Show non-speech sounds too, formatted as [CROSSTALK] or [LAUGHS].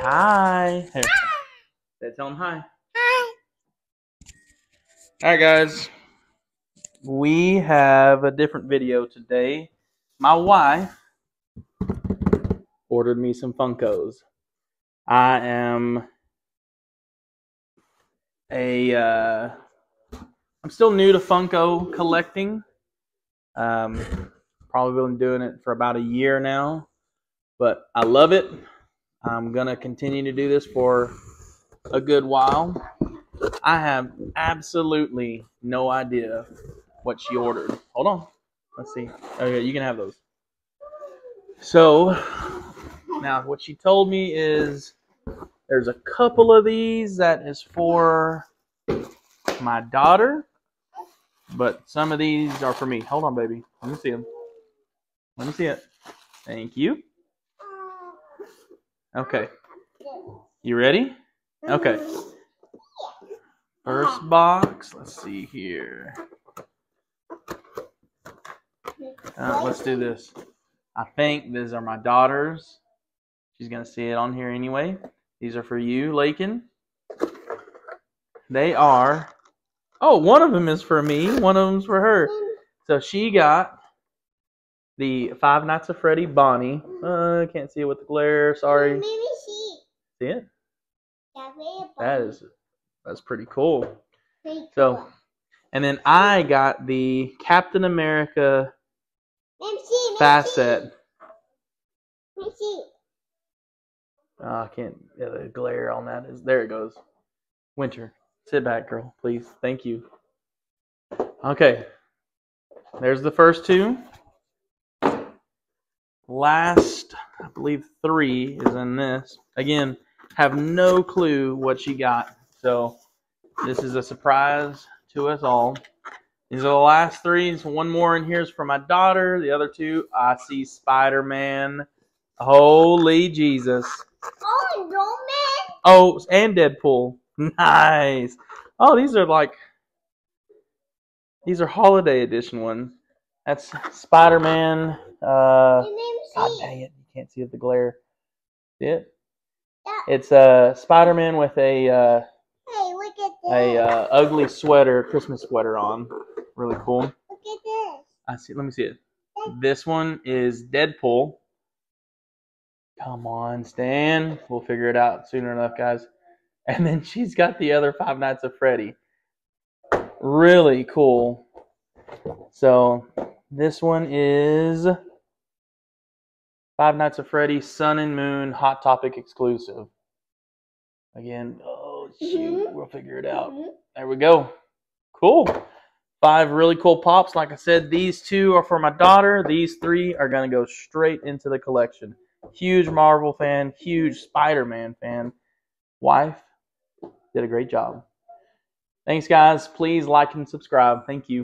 hi. Here. Say, tell them hi. All right, guys. We have a different video today. My wife ordered me some Funkos. I am a. Uh, I'm still new to Funko collecting. Um, probably been doing it for about a year now, but I love it. I'm gonna continue to do this for a good while. I have absolutely no idea what she ordered. Hold on. Let's see. Okay, you can have those. So, now what she told me is there's a couple of these that is for my daughter, but some of these are for me. Hold on, baby. Let me see them. Let me see it. Thank you. Okay. You ready? Okay. First box. Let's see here. Uh, let's do this. I think these are my daughters. She's going to see it on here anyway. These are for you, Lakin. They are. Oh, one of them is for me. One of them's for her. So she got the Five Nights at Freddy Bonnie. Uh, can't see it with the glare. Sorry. Maybe she. See it? That is that's pretty cool. pretty So, and then I got the Captain America Let me see. Let me facet. see. See. Oh, I can't. Yeah, the glare on that is there. It goes. Winter, sit back, girl, please. Thank you. Okay, there's the first two. Last, I believe three is in this. Again, have no clue what she got, so this is a surprise to us all. These are the last three. So one more in here is for my daughter. The other two, I see Spider Man. Holy Jesus. Oh, Roman. Oh, and Deadpool. [LAUGHS] Nice. Oh, these are like these are holiday edition ones. That's Spider Man. Uh, God dang it, you can't see it with the glare. See it? Yeah. It's uh, Spider Man with a uh, Hey, look at this. a uh, ugly sweater, Christmas sweater on. Really cool. Look at this. I see. Let me see it. This one is Deadpool. Come on, Stan. We'll figure it out sooner enough, guys. And then she's got the other Five Nights of Freddy. Really cool. So this one is Five Nights at Freddy Sun and Moon Hot Topic exclusive. Again, oh shoot, Mhm. we'll figure it out. Mhm. There we go. Cool. Five really cool pops. Like I said, these two are for my daughter. These three are going to go straight into the collection. Huge Marvel fan, huge Spider Man fan. Wife did a great job. Thanks, guys. Please like and subscribe. Thank you.